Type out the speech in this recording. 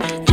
heart